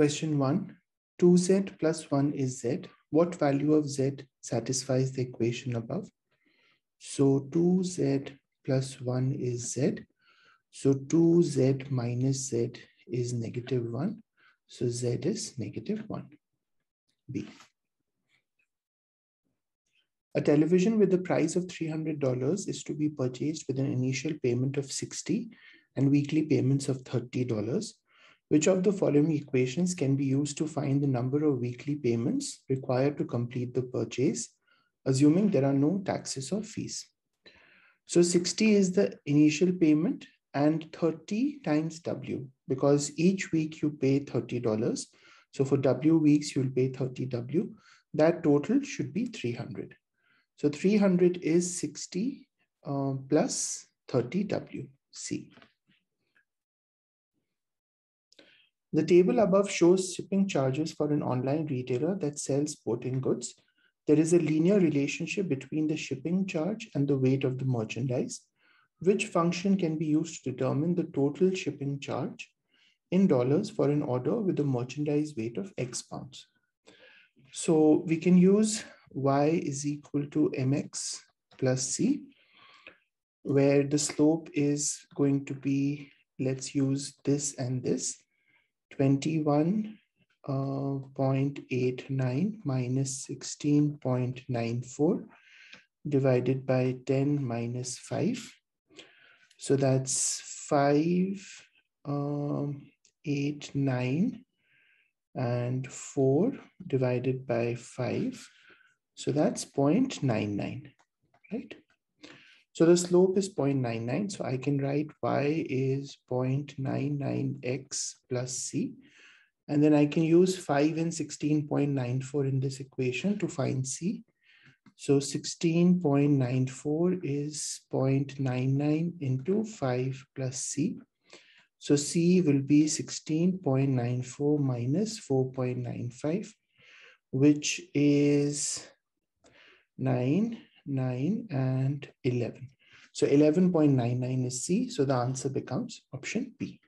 Question one, 2z plus 1 is z. What value of z satisfies the equation above? So 2z plus 1 is z. So 2z minus z is negative 1. So z is negative 1. B. A television with the price of $300 is to be purchased with an initial payment of 60 and weekly payments of $30. Which of the following equations can be used to find the number of weekly payments required to complete the purchase, assuming there are no taxes or fees? So 60 is the initial payment and 30 times W because each week you pay $30. So for W weeks, you'll pay 30 W. That total should be 300. So 300 is 60 uh, plus 30 The table hmm. above shows shipping charges for an online retailer that sells sporting goods. There is a linear relationship between the shipping charge and the weight of the merchandise. Which function can be used to determine the total shipping charge in dollars for an order with a merchandise weight of X pounds? So we can use Y is equal to MX plus C, where the slope is going to be, let's use this and this. 21.89 minus 16.94 divided by 10 minus 5. So that's 5, um, 8, 9, and 4 divided by 5. So that's 0.99, right? So the slope is 0.99. So I can write y is 0.99x plus c. And then I can use 5 and 16.94 in this equation to find c. So 16.94 is 0.99 into 5 plus c. So c will be 16.94 minus 4.95, which is 9 9, and 11. So 11.99 is C. So the answer becomes option B.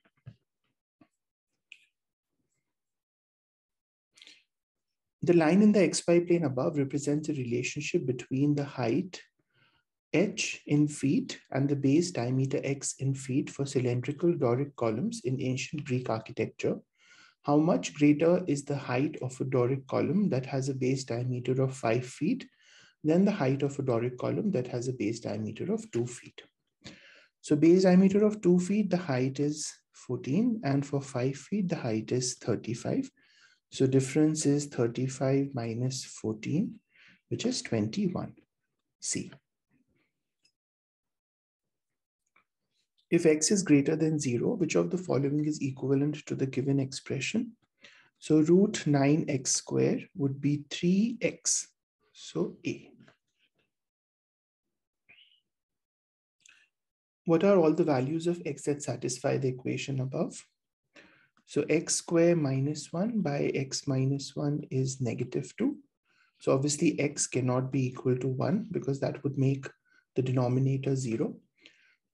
The line in the xy plane above represents a relationship between the height h in feet and the base diameter x in feet for cylindrical Doric columns in ancient Greek architecture. How much greater is the height of a Doric column that has a base diameter of 5 feet then the height of a Doric column that has a base diameter of 2 feet. So base diameter of 2 feet, the height is 14, and for 5 feet, the height is 35. So difference is 35 minus 14, which is 21. C. If x is greater than 0, which of the following is equivalent to the given expression? So root 9x squared would be 3x. So A. what are all the values of x that satisfy the equation above? So x square minus 1 by x minus 1 is negative 2. So obviously x cannot be equal to 1 because that would make the denominator 0.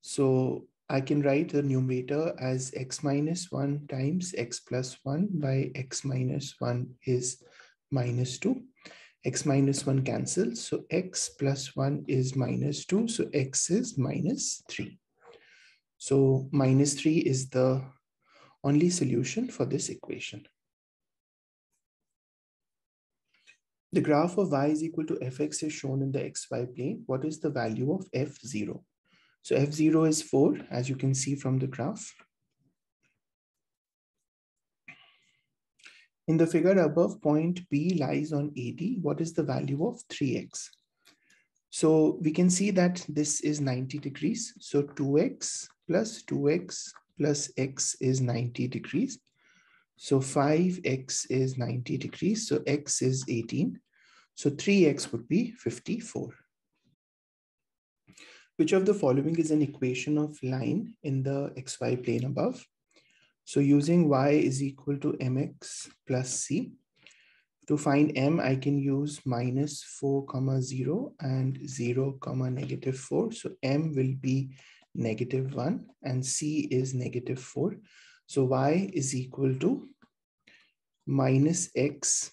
So I can write the numerator as x minus 1 times x plus 1 by x minus 1 is minus 2 x minus 1 cancels. So x plus 1 is minus 2. So x is minus 3. So minus 3 is the only solution for this equation. The graph of y is equal to fx is shown in the xy plane. What is the value of f0? So f0 is 4, as you can see from the graph. In the figure above, point B lies on AD. What is the value of 3x? So we can see that this is 90 degrees. So 2x plus 2x plus x is 90 degrees. So 5x is 90 degrees. So x is 18. So 3x would be 54. Which of the following is an equation of line in the xy plane above? So using y is equal to mx plus c. To find m, I can use minus 4 comma 0 and 0 comma negative 4. So m will be negative 1 and c is negative 4. So y is equal to minus x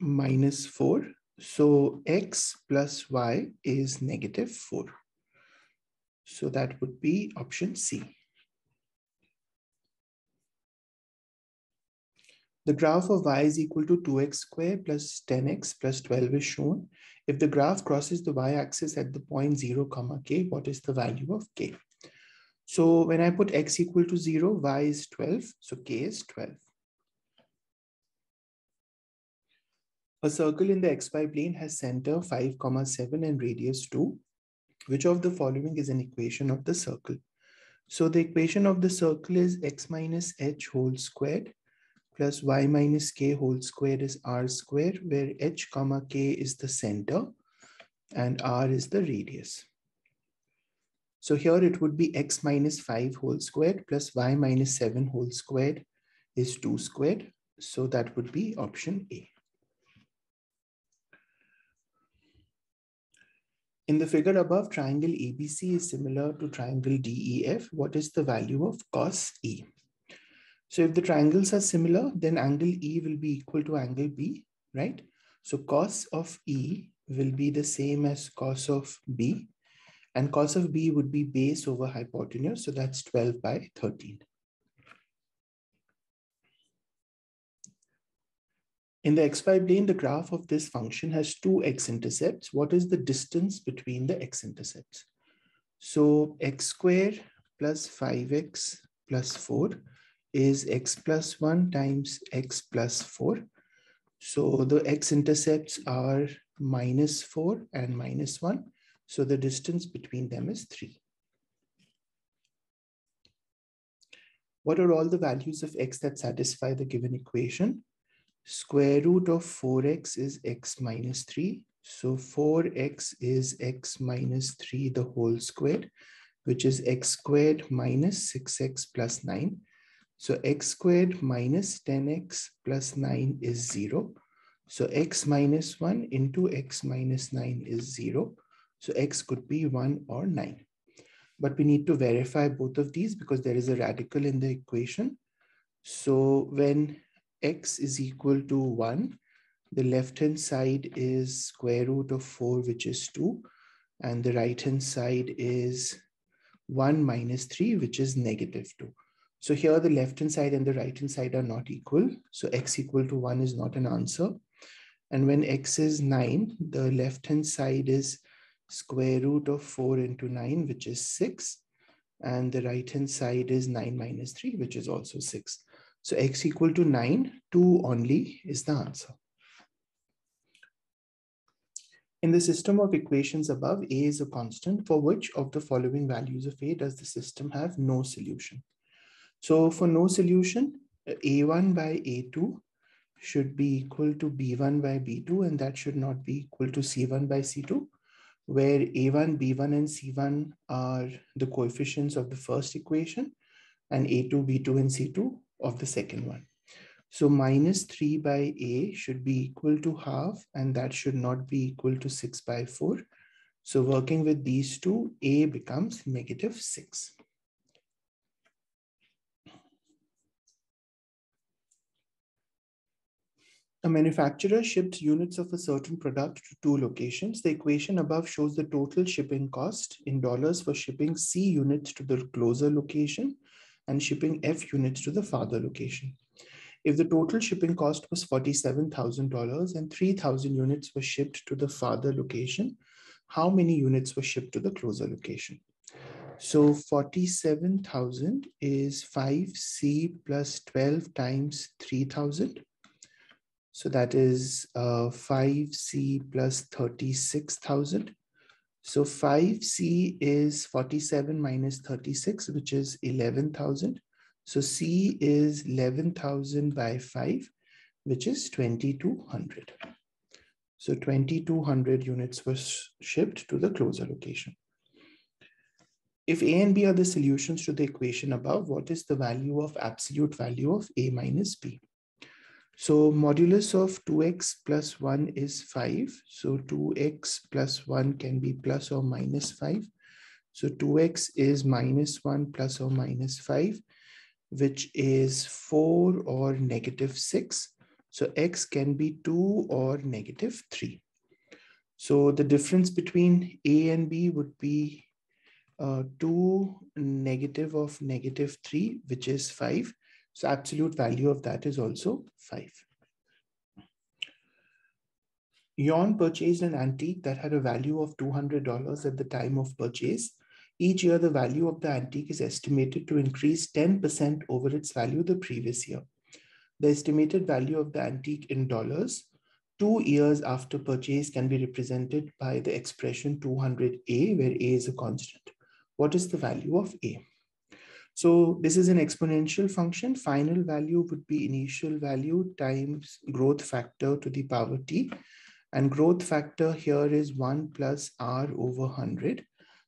minus 4. So x plus y is negative 4. So that would be option C. The graph of y is equal to 2x squared plus 10x plus 12 is shown. If the graph crosses the y-axis at the point 0, comma k, what is the value of k? So when I put x equal to 0, y is 12, so k is 12. A circle in the xy plane has center 5, comma 7 and radius 2. Which of the following is an equation of the circle? So the equation of the circle is x minus h whole squared plus y minus k whole square is r square, where h comma k is the center and r is the radius. So here it would be x minus 5 whole squared plus y minus 7 whole squared is 2 squared. So that would be option A. In the figure above, triangle ABC is similar to triangle DEF. What is the value of cos E? So if the triangles are similar, then angle E will be equal to angle B, right? So cos of E will be the same as cos of B. And cos of B would be base over hypotenuse. So that's 12 by 13. In the xy plane, the graph of this function has two x-intercepts. What is the distance between the x-intercepts? So x squared plus 5x plus 4 is x plus 1 times x plus 4. So the x-intercepts are minus 4 and minus 1. So the distance between them is 3. What are all the values of x that satisfy the given equation? Square root of 4x is x minus 3. So 4x is x minus 3 the whole squared, which is x squared minus 6x plus 9. So x squared minus 10x plus 9 is 0. So x minus 1 into x minus 9 is 0. So x could be 1 or 9. But we need to verify both of these because there is a radical in the equation. So when x is equal to 1, the left-hand side is square root of 4, which is 2. And the right-hand side is 1 minus 3, which is negative 2. So here the left-hand side and the right-hand side are not equal. So x equal to 1 is not an answer. And when x is 9, the left-hand side is square root of 4 into 9, which is 6. And the right-hand side is 9 minus 3, which is also 6. So x equal to 9, 2 only is the answer. In the system of equations above, a is a constant. For which of the following values of a does the system have no solution? So for no solution, A1 by A2 should be equal to B1 by B2, and that should not be equal to C1 by C2, where A1, B1, and C1 are the coefficients of the first equation, and A2, B2, and C2 of the second one. So minus 3 by A should be equal to half, and that should not be equal to 6 by 4. So working with these two, A becomes negative 6. A manufacturer shipped units of a certain product to two locations. The equation above shows the total shipping cost in dollars for shipping C units to the closer location and shipping F units to the farther location. If the total shipping cost was $47,000 and 3,000 units were shipped to the farther location, how many units were shipped to the closer location? So 47,000 is 5C plus 12 times 3,000 so that is uh, 5C plus 36,000. So 5C is 47 minus 36, which is 11,000. So C is 11,000 by 5, which is 2,200. So 2,200 units were shipped to the closer location. If A and B are the solutions to the equation above, what is the value of absolute value of A minus B? So modulus of 2x plus 1 is 5. So 2x plus 1 can be plus or minus 5. So 2x is minus 1 plus or minus 5, which is 4 or negative 6. So x can be 2 or negative 3. So the difference between a and b would be uh, 2 negative of negative 3, which is 5. So absolute value of that is also 5. Yon purchased an antique that had a value of $200 at the time of purchase. Each year, the value of the antique is estimated to increase 10% over its value the previous year. The estimated value of the antique in dollars two years after purchase can be represented by the expression 200A, where A is a constant. What is the value of A? So this is an exponential function. Final value would be initial value times growth factor to the power t. And growth factor here is 1 plus r over 100.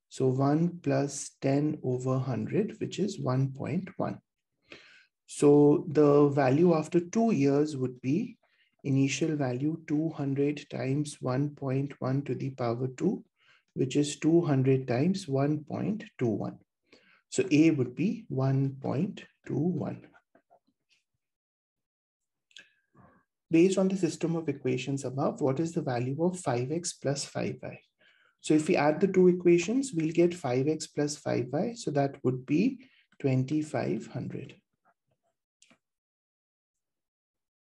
So 1 plus 10 over 100, which is 1.1. So the value after two years would be initial value 200 times 1.1 to the power 2, which is 200 times 1.21. So A would be 1.21. Based on the system of equations above, what is the value of 5x plus 5y? So if we add the two equations, we'll get 5x plus 5y. So that would be 2500.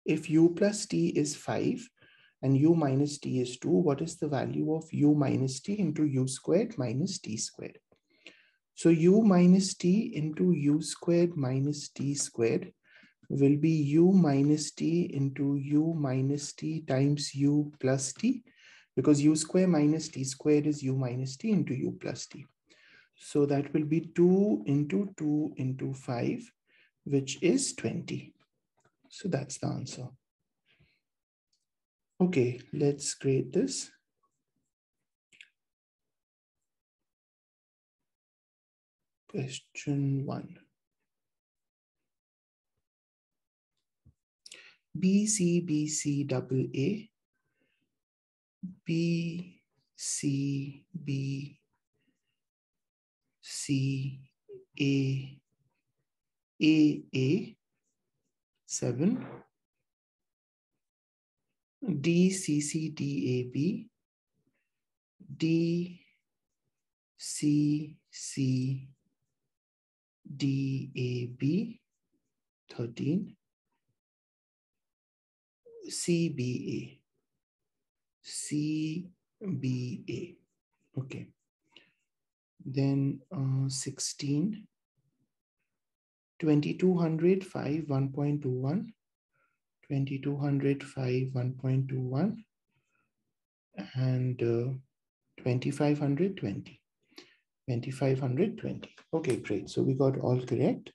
If u plus t is 5 and u minus t is 2, what is the value of u minus t into u squared minus t squared? So u minus t into u squared minus t squared will be u minus t into u minus t times u plus t because u square minus t squared is u minus t into u plus t. So that will be 2 into 2 into 5, which is 20. So that's the answer. Okay, let's create this. Question one. B, C, B, C, A, B, C, B, C, A, A, A, 7, D, C, C, D, A, B, D, C, C, DAB 13 CBA CBA okay. Then uh, 16 2200 5 1.21 2200 5 1.21 and uh, 2500 20 2520. Okay, great. So we got all correct.